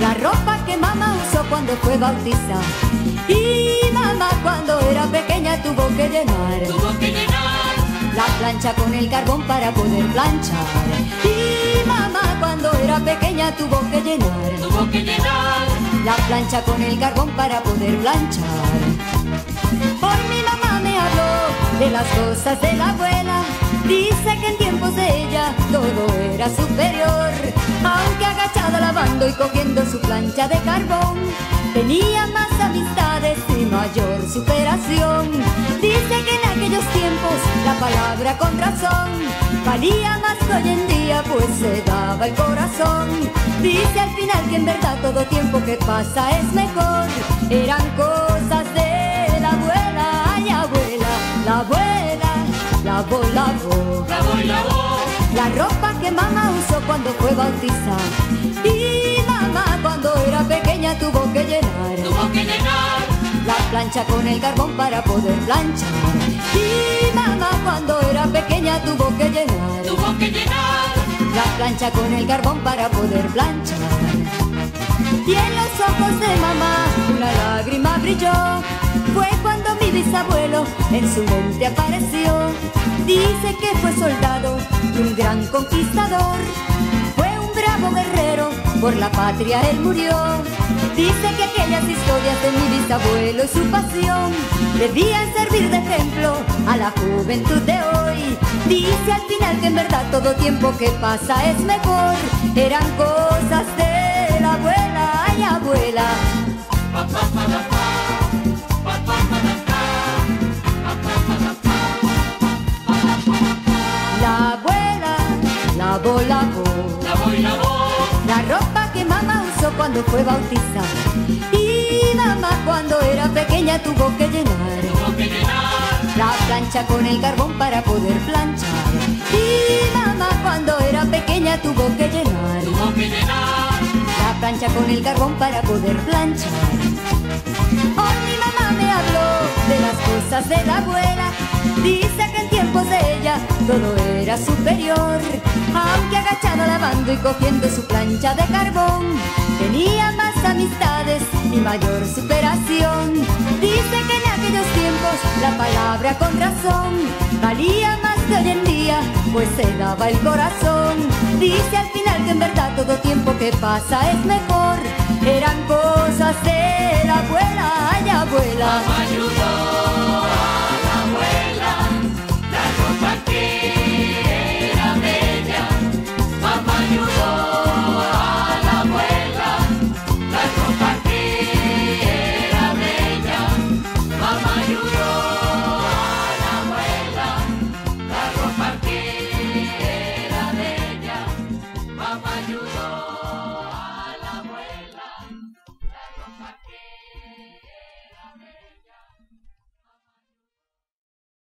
La ropa que mamá usó cuando fue bautizada. Y mamá cuando era pequeña tuvo que llenar. Tuvo que llenar. La plancha con el carbón para poder planchar. Y mamá cuando era pequeña tuvo que llenar. Tuvo que llenar. La plancha con el carbón para poder planchar. Hoy mi mamá me habló de las cosas de la abuela. Dice que en tiempos de ella todo era superior. Aunque agachada lavando y cogiendo su plancha de carbón, tenía más amistades y mayor superación. Dice que en aquellos tiempos la palabra con razón valía más que hoy en día, pues se daba el corazón. Dice al final que en verdad todo tiempo que pasa es mejor. Eran cosas lavó, lavó. Y lavó. La ropa que mamá usó cuando fue bautizada. Y mamá cuando era pequeña tuvo que llenar. Tuvo que llenar. La plancha con el carbón para poder planchar. Y mamá cuando era pequeña tuvo que llenar. Tuvo que llenar. La plancha con el carbón para poder planchar. Y en los ojos de mamá una lágrima brilló. Fue bisabuelo en su mente apareció. Dice que fue soldado y un gran conquistador. Fue un bravo guerrero, por la patria él murió. Dice que aquellas historias de mi bisabuelo y su pasión debían servir de ejemplo a la juventud de hoy. Dice al final que en verdad todo tiempo que pasa es mejor. Eran cosas de que mamá usó cuando fue bautizada. Y mamá cuando era pequeña tuvo que llenar. La plancha con el carbón para poder planchar. Y mamá cuando era pequeña tuvo que llenar. La plancha con el carbón para poder planchar. Hoy mi mamá me habló de las cosas de la abuela. Dice que en tiempos de ella todo era superior. Aunque agachada lavando y cogiendo su plancha de carbón, tenía más amistades y mayor superación. Dice que en aquellos tiempos la palabra con razón valía más que hoy en día, pues se daba el corazón. Dice al final que en verdad todo tiempo que pasa es mejor. Eran cosas de la. Mamá Aqui.